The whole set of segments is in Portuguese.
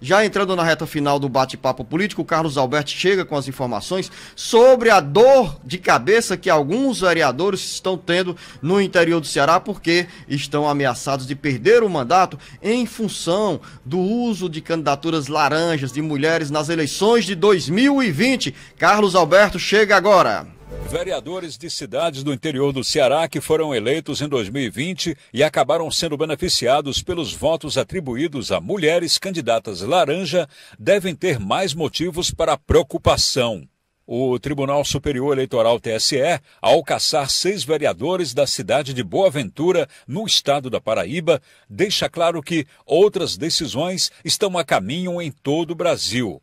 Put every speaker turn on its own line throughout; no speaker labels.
Já entrando na reta final do bate-papo político, Carlos Alberto chega com as informações sobre a dor de cabeça que alguns vereadores estão tendo no interior do Ceará porque estão ameaçados de perder o mandato em função do uso de candidaturas laranjas de mulheres nas eleições de 2020. Carlos Alberto chega agora.
Vereadores de cidades do interior do Ceará que foram eleitos em 2020 e acabaram sendo beneficiados pelos votos atribuídos a mulheres candidatas laranja devem ter mais motivos para preocupação. O Tribunal Superior Eleitoral TSE, ao caçar seis vereadores da cidade de Boa Ventura, no estado da Paraíba, deixa claro que outras decisões estão a caminho em todo o Brasil.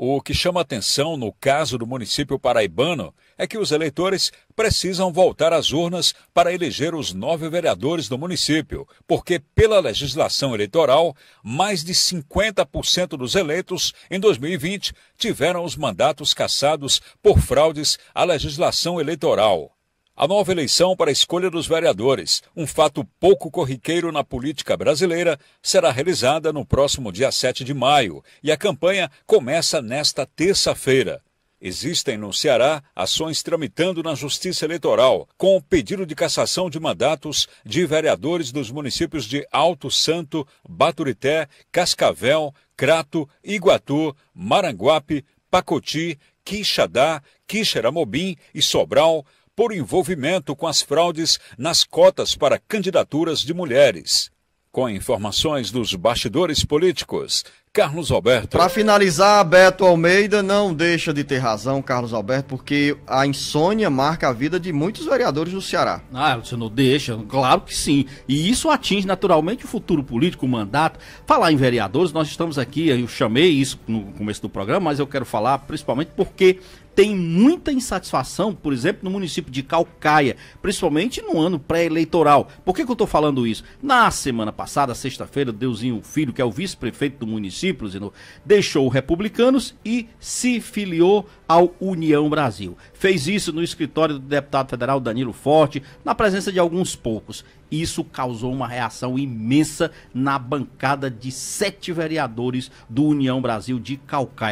O que chama atenção no caso do município paraibano é que os eleitores precisam voltar às urnas para eleger os nove vereadores do município, porque, pela legislação eleitoral, mais de 50% dos eleitos em 2020 tiveram os mandatos cassados por fraudes à legislação eleitoral. A nova eleição para a escolha dos vereadores, um fato pouco corriqueiro na política brasileira, será realizada no próximo dia 7 de maio e a campanha começa nesta terça-feira. Existem no Ceará ações tramitando na Justiça Eleitoral, com o pedido de cassação de mandatos de vereadores dos municípios de Alto Santo, Baturité, Cascavel, Crato, Iguatu, Maranguape, Pacoti, Quixadá, Quixeramobim e Sobral, por envolvimento com as fraudes nas cotas para candidaturas de mulheres. Com informações dos bastidores políticos, Carlos Alberto.
Para finalizar, Beto Almeida não deixa de ter razão, Carlos Alberto, porque a insônia marca a vida de muitos vereadores do Ceará.
Ah, você não deixa? Claro que sim. E isso atinge naturalmente o futuro político, o mandato. Falar em vereadores, nós estamos aqui, eu chamei isso no começo do programa, mas eu quero falar principalmente porque tem muita insatisfação, por exemplo, no município de Calcaia, principalmente no ano pré-eleitoral. Por que, que eu estou falando isso? Na semana passada, sexta-feira, Deusinho Filho, que é o vice-prefeito do município, Zino, deixou o Republicanos e se filiou ao União Brasil. Fez isso no escritório do deputado federal Danilo Forte, na presença de alguns poucos. Isso causou uma reação imensa na bancada de sete vereadores do União Brasil de Calcaia.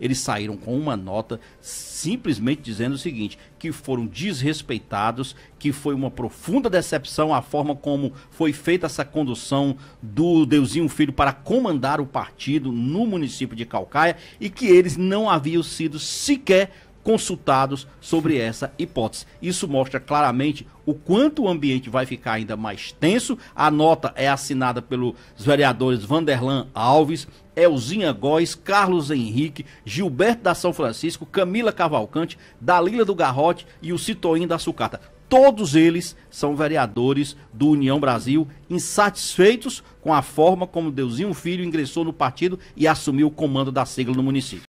Eles saíram com uma nota simplesmente dizendo o seguinte: que foram desrespeitados, que foi uma profunda decepção a forma como foi feita essa condução do Deusinho Filho para comandar o partido no município de Calcaia e que eles não haviam sido sequer consultados sobre essa hipótese. Isso mostra claramente o quanto o ambiente vai ficar ainda mais tenso. A nota é assinada pelos vereadores Vanderlan Alves, Elzinha Góes, Carlos Henrique, Gilberto da São Francisco, Camila Cavalcante, Dalila do Garrote e o Citoim da Sucata. Todos eles são vereadores do União Brasil, insatisfeitos com a forma como Deusinho Filho ingressou no partido e assumiu o comando da sigla no município.